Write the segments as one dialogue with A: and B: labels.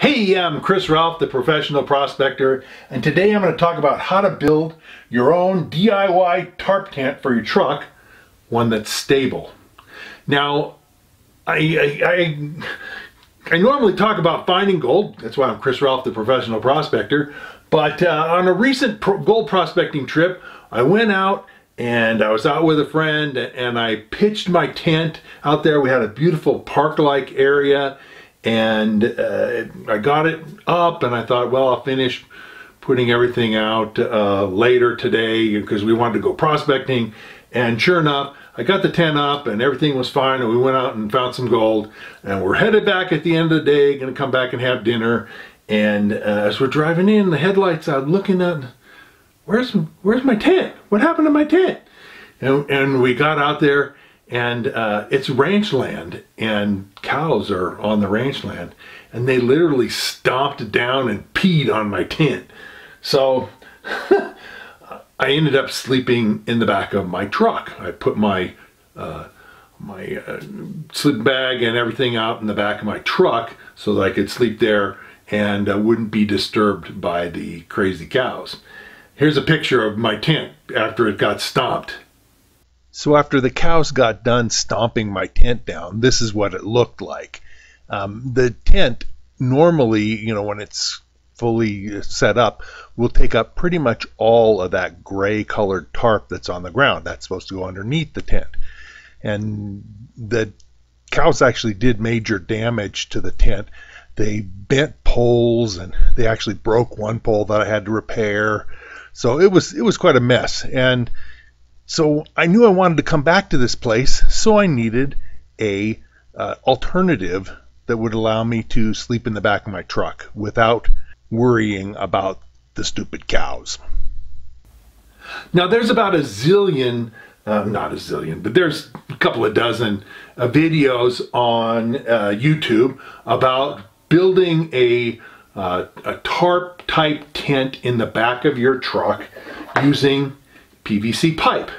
A: Hey, I'm Chris Ralph, the professional prospector, and today I'm going to talk about how to build your own DIY tarp tent for your truck, one that's stable. Now, I, I, I, I normally talk about finding gold, that's why I'm Chris Ralph, the professional prospector, but uh, on a recent pro gold prospecting trip, I went out and I was out with a friend and I pitched my tent out there. We had a beautiful park-like area and uh, I got it up and I thought, well, I'll finish putting everything out uh, later today because we wanted to go prospecting. And sure enough, I got the tent up and everything was fine and we went out and found some gold and we're headed back at the end of the day, gonna come back and have dinner. And uh, as we're driving in, the headlights, I'm looking at, where's, where's my tent? What happened to my tent? And, and we got out there and uh, it's ranch land and cows are on the ranch land and they literally stomped down and peed on my tent. So I ended up sleeping in the back of my truck. I put my uh, my uh, sleeping bag and everything out in the back of my truck so that I could sleep there and uh, wouldn't be disturbed by the crazy cows. Here's a picture of my tent after it got stomped
B: so after the cows got done stomping my tent down, this is what it looked like. Um, the tent normally, you know, when it's fully set up, will take up pretty much all of that gray colored tarp that's on the ground. That's supposed to go underneath the tent. And the cows actually did major damage to the tent. They bent poles and they actually broke one pole that I had to repair. So it was it was quite a mess. And so I knew I wanted to come back to this place, so I needed a uh, alternative that would allow me to sleep in the back of my truck without worrying about the stupid cows.
A: Now there's about a zillion, uh, not a zillion, but there's a couple of dozen uh, videos on uh, YouTube about building a, uh, a tarp type tent in the back of your truck using PVC pipe.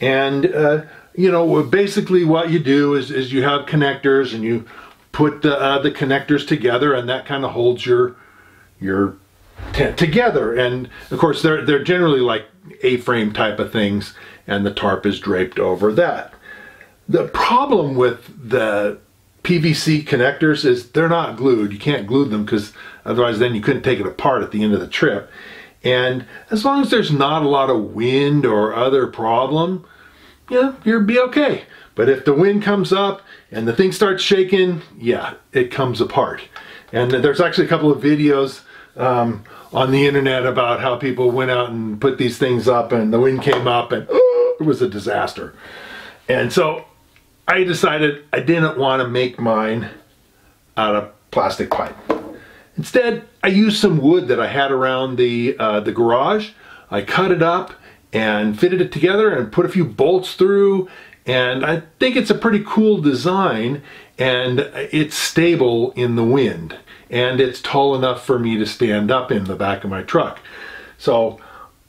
A: And, uh, you know, basically what you do is, is you have connectors and you put the, uh, the connectors together and that kind of holds your, your tent together. And of course, they're, they're generally like A-frame type of things and the tarp is draped over that. The problem with the PVC connectors is they're not glued. You can't glue them because otherwise then you couldn't take it apart at the end of the trip. And as long as there's not a lot of wind or other problem, yeah, you'll be okay. But if the wind comes up and the thing starts shaking, yeah, it comes apart. And there's actually a couple of videos um, on the internet about how people went out and put these things up and the wind came up and oh, it was a disaster. And so I decided I didn't want to make mine out of plastic pipe. Instead, I used some wood that I had around the, uh, the garage. I cut it up and fitted it together and put a few bolts through and I think it's a pretty cool design and it's stable in the wind and it's tall enough for me to stand up in the back of my truck. So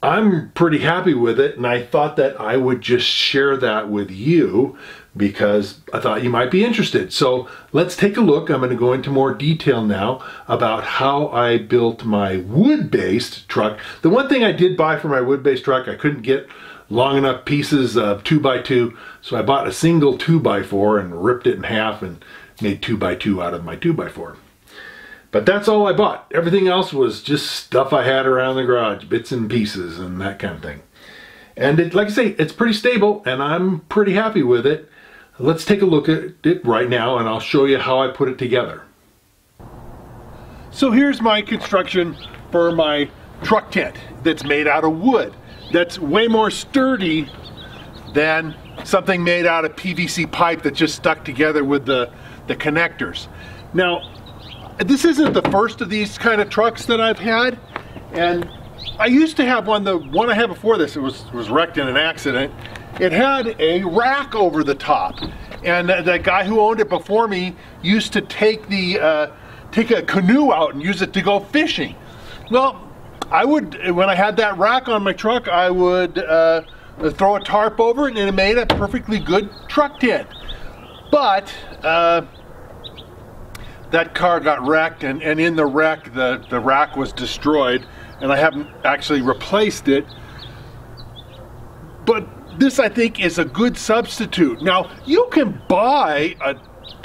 A: I'm pretty happy with it and I thought that I would just share that with you because I thought you might be interested. So let's take a look. I'm going to go into more detail now about how I built my wood-based truck. The one thing I did buy for my wood-based truck, I couldn't get long enough pieces of 2x2, so I bought a single 2x4 and ripped it in half and made 2x2 out of my 2x4. But that's all I bought. Everything else was just stuff I had around the garage, bits and pieces and that kind of thing. And it, like I say, it's pretty stable and I'm pretty happy with it. Let's take a look at it right now and I'll show you how I put it together. So here's my construction for my truck tent that's made out of wood. That's way more sturdy than something made out of PVC pipe that just stuck together with the, the connectors. Now, this isn't the first of these kind of trucks that I've had. And I used to have one, the one I had before this, it was, was wrecked in an accident it had a rack over the top. And the guy who owned it before me used to take the uh, take a canoe out and use it to go fishing. Well, I would, when I had that rack on my truck, I would uh, throw a tarp over it and it made a perfectly good truck tent. But uh, that car got wrecked, and, and in the wreck, the, the rack was destroyed, and I haven't actually replaced it. But this, I think, is a good substitute. Now, you can buy a,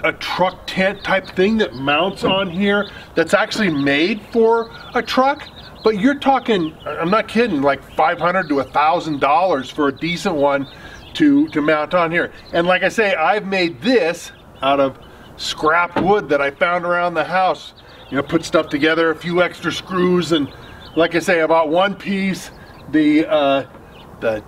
A: a truck tent type thing that mounts on here that's actually made for a truck, but you're talking, I'm not kidding, like 500 to a $1,000 for a decent one to, to mount on here. And like I say, I've made this out of scrap wood that I found around the house. You know, put stuff together, a few extra screws, and like I say, about one piece, the uh, the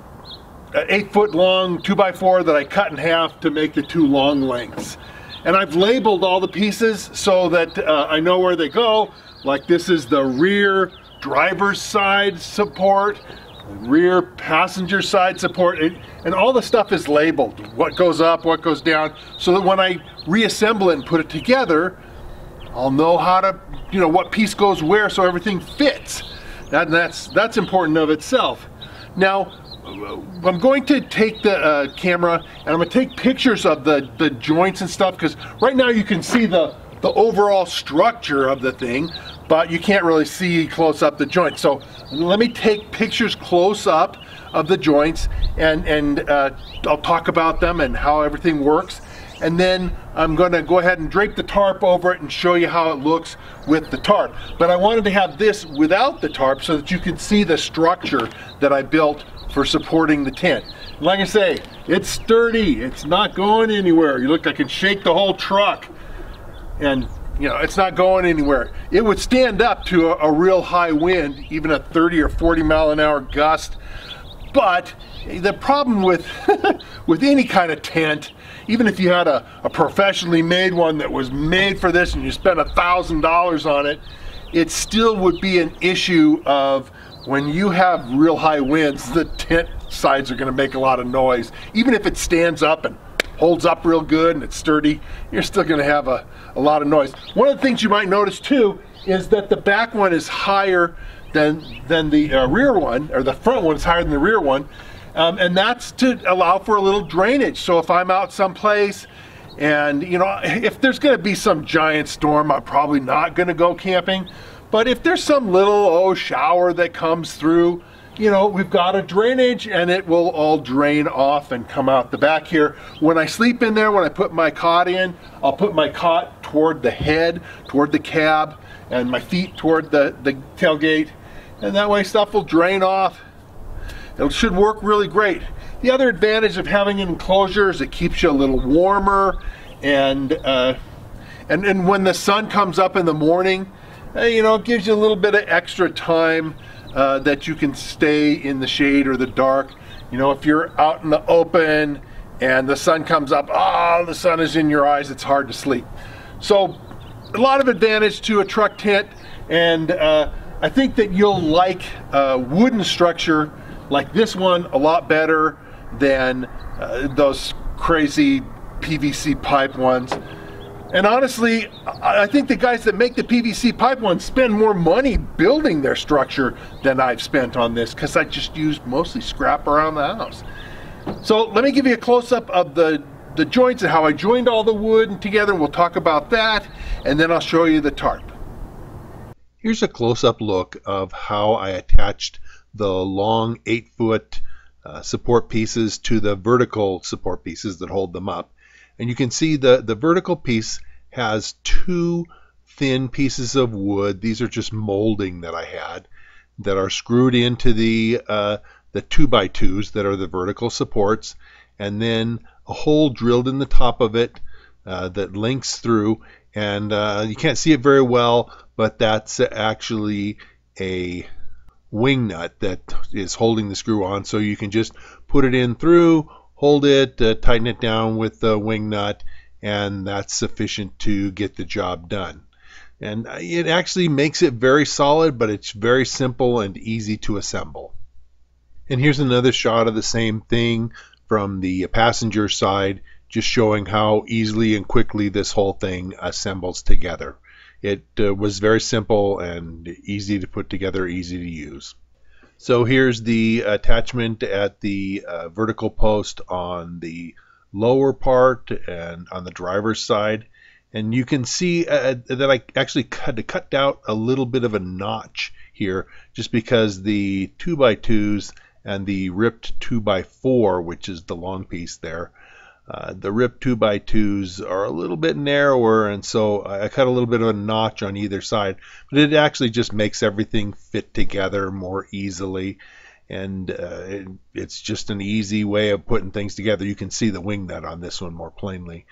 A: eight foot long two by four that I cut in half to make the two long lengths. And I've labeled all the pieces so that uh, I know where they go. Like this is the rear driver's side support, rear passenger side support, and, and all the stuff is labeled. What goes up, what goes down, so that when I reassemble it and put it together, I'll know how to, you know, what piece goes where so everything fits. That, that's, that's important of itself. Now, I'm going to take the uh, camera and I'm going to take pictures of the, the joints and stuff because right now you can see the, the overall structure of the thing, but you can't really see close up the joints. So let me take pictures close up of the joints and, and uh, I'll talk about them and how everything works and then I'm going to go ahead and drape the tarp over it and show you how it looks with the tarp. But I wanted to have this without the tarp so that you can see the structure that I built for supporting the tent. Like I say, it's sturdy, it's not going anywhere. You look, I can shake the whole truck and you know, it's not going anywhere. It would stand up to a, a real high wind, even a 30 or 40 mile an hour gust. But the problem with with any kind of tent even if you had a, a professionally made one that was made for this and you spent a thousand dollars on it, it still would be an issue of when you have real high winds, the tent sides are gonna make a lot of noise. Even if it stands up and holds up real good and it's sturdy, you're still gonna have a, a lot of noise. One of the things you might notice too is that the back one is higher than, than the uh, rear one, or the front one is higher than the rear one. Um, and that's to allow for a little drainage. So if I'm out someplace and you know, if there's gonna be some giant storm, I'm probably not gonna go camping. But if there's some little oh shower that comes through, you know, we've got a drainage and it will all drain off and come out the back here. When I sleep in there, when I put my cot in, I'll put my cot toward the head, toward the cab, and my feet toward the, the tailgate. And that way stuff will drain off it should work really great. The other advantage of having an enclosure is it keeps you a little warmer and uh, and, and when the sun comes up in the morning, uh, you know, it gives you a little bit of extra time uh, that you can stay in the shade or the dark. You know, if you're out in the open and the sun comes up, oh, the sun is in your eyes, it's hard to sleep. So a lot of advantage to a truck tent and uh, I think that you'll like a wooden structure like this one a lot better than uh, those crazy PVC pipe ones. And honestly, I think the guys that make the PVC pipe ones spend more money building their structure than I've spent on this because I just used mostly scrap around the house. So let me give you a close-up of the, the joints and how I joined all the wood together. We'll talk about that and then I'll show you the tarp.
B: Here's a close-up look of how I attached the long eight foot uh, support pieces to the vertical support pieces that hold them up. And you can see the, the vertical piece has two thin pieces of wood. These are just molding that I had that are screwed into the uh, the two by twos that are the vertical supports, and then a hole drilled in the top of it uh, that links through. And uh, you can't see it very well, but that's actually a wing nut that is holding the screw on so you can just put it in through hold it uh, tighten it down with the wing nut and that's sufficient to get the job done. And it actually makes it very solid but it's very simple and easy to assemble. And here's another shot of the same thing from the passenger side just showing how easily and quickly this whole thing assembles together. It uh, was very simple and easy to put together, easy to use. So here's the attachment at the uh, vertical post on the lower part and on the driver's side. And you can see uh, that I actually had to cut out a little bit of a notch here just because the 2x2s and the ripped 2x4, which is the long piece there, uh, the RIP 2x2s are a little bit narrower and so I cut a little bit of a notch on either side but it actually just makes everything fit together more easily. And uh, it, it's just an easy way of putting things together. You can see the wing nut on this one more plainly.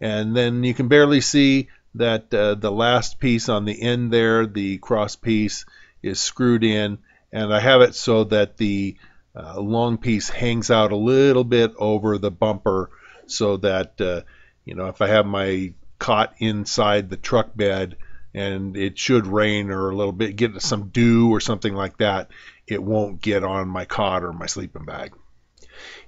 B: And then you can barely see that uh, the last piece on the end there the cross piece is screwed in. And I have it so that the uh, long piece hangs out a little bit over the bumper so that uh, you know if I have my cot inside the truck bed and it should rain or a little bit get some dew or something like that, it won't get on my cot or my sleeping bag.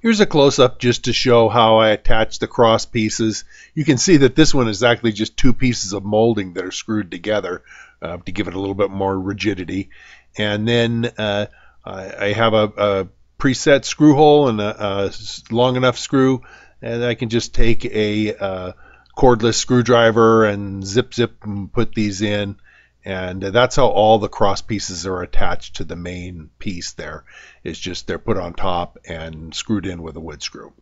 B: Here's a close-up just to show how I attach the cross pieces. You can see that this one is actually just two pieces of molding that are screwed together uh, to give it a little bit more rigidity. And then uh, I have a, a, preset screw hole and a, a long enough screw and I can just take a uh, cordless screwdriver and zip zip and put these in. And that's how all the cross pieces are attached to the main piece there. It's just they're put on top and screwed in with a wood screw.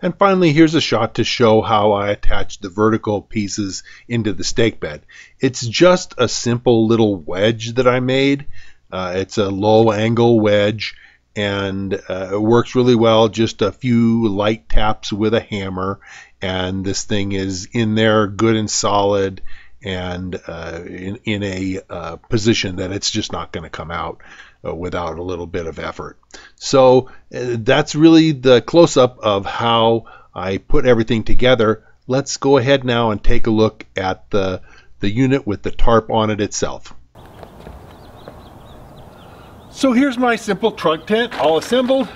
B: And finally here's a shot to show how I attach the vertical pieces into the stake bed. It's just a simple little wedge that I made. Uh, it's a low angle wedge and uh, it works really well. Just a few light taps with a hammer, and this thing is in there, good and solid, and uh, in, in a uh, position that it's just not going to come out uh, without a little bit of effort. So uh, that's really the close up of how I put everything together. Let's go ahead now and take a look at the, the unit with the tarp on it itself.
A: So here's my simple truck tent all assembled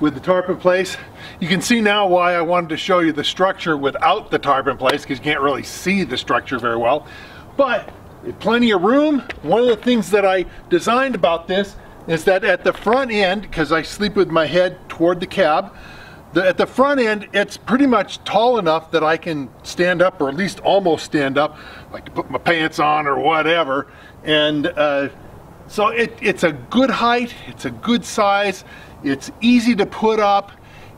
A: with the tarp in place. You can see now why I wanted to show you the structure without the tarp in place because you can't really see the structure very well. But plenty of room. One of the things that I designed about this is that at the front end, because I sleep with my head toward the cab, the, at the front end, it's pretty much tall enough that I can stand up, or at least almost stand up, like to put my pants on or whatever, and uh, so it, it's a good height, it's a good size, it's easy to put up,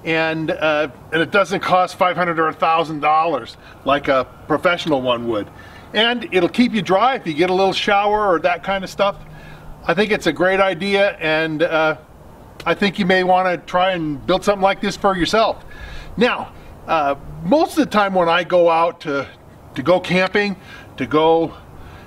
A: and, uh, and it doesn't cost 500 or $1,000 like a professional one would. And it'll keep you dry if you get a little shower or that kind of stuff. I think it's a great idea and uh, I think you may want to try and build something like this for yourself. Now, uh, most of the time when I go out to, to go camping, to go,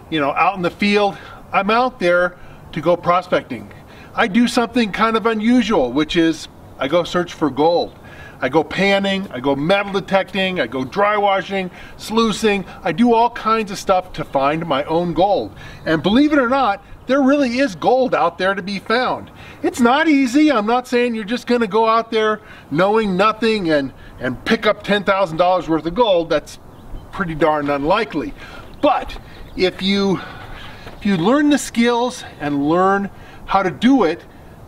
A: you know, out in the field, I'm out there to go prospecting. I do something kind of unusual, which is I go search for gold. I go panning, I go metal detecting, I go dry washing, sluicing. I do all kinds of stuff to find my own gold. And believe it or not, there really is gold out there to be found. It's not easy. I'm not saying you're just going to go out there knowing nothing and, and pick up $10,000 worth of gold. That's pretty darn unlikely. But if you if you learn the skills and learn how to do it,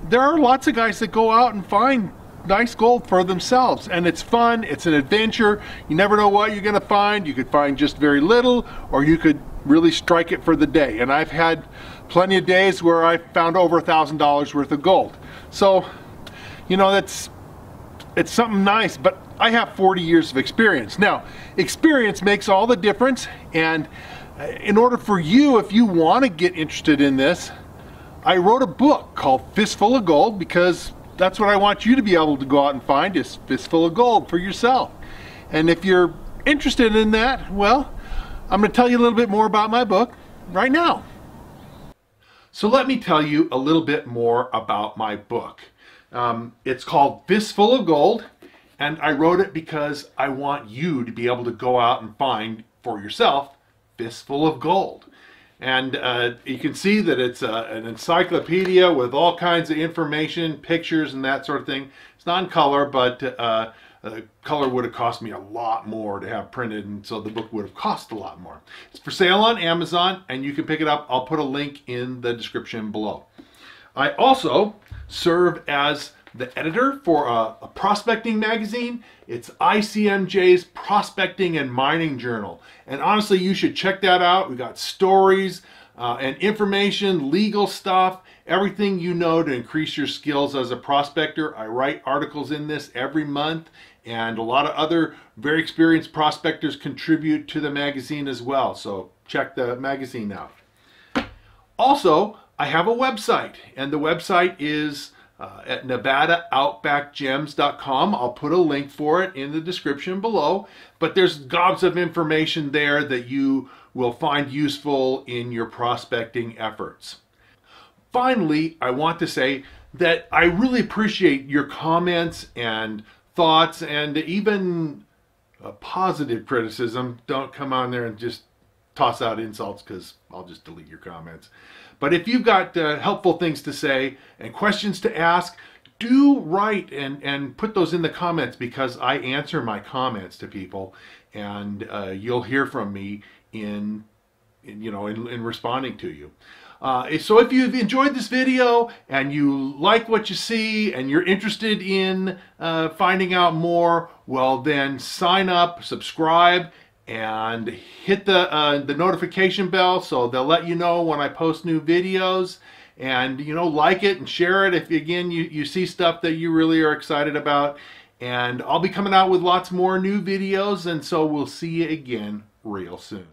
A: there are lots of guys that go out and find nice gold for themselves and it's fun it's an adventure. You never know what you're gonna find. You could find just very little or you could really strike it for the day. And I've had plenty of days where I found over a thousand dollars worth of gold. So you know that's it's something nice but I have 40 years of experience. Now experience makes all the difference and in order for you, if you want to get interested in this, I wrote a book called Fists full of Gold because that's what I want you to be able to go out and find is Fistful of Gold for yourself. And if you're interested in that, well, I'm going to tell you a little bit more about my book right now. So let me tell you a little bit more about my book. Um, it's called Fists full of Gold, and I wrote it because I want you to be able to go out and find for yourself fistful of gold. And uh, you can see that it's uh, an encyclopedia with all kinds of information, pictures, and that sort of thing. It's not in color, but uh, uh, color would have cost me a lot more to have printed, and so the book would have cost a lot more. It's for sale on Amazon, and you can pick it up. I'll put a link in the description below. I also serve as the editor for a, a, prospecting magazine. It's ICMJ's Prospecting and Mining Journal. And honestly, you should check that out. We got stories uh, and information, legal stuff, everything you know to increase your skills as a prospector. I write articles in this every month, and a lot of other very experienced prospectors contribute to the magazine as well. So check the magazine out. Also, I have a website, and the website is uh, at nevadaoutbackgems.com. I'll put a link for it in the description below, but there's gobs of information there that you will find useful in your prospecting efforts. Finally, I want to say that I really appreciate your comments and thoughts and even a positive criticism. Don't come on there and just toss out insults because I'll just delete your comments. But if you've got uh, helpful things to say and questions to ask, do write and, and put those in the comments because I answer my comments to people and uh, you'll hear from me in, in you know, in, in responding to you. Uh, so if you've enjoyed this video and you like what you see and you're interested in uh, finding out more, well then sign up, subscribe, and hit the, uh, the notification bell so they'll let you know when I post new videos and you know like it and share it if again you, you see stuff that you really are excited about and I'll be coming out with lots more new videos and so we'll see you again real soon.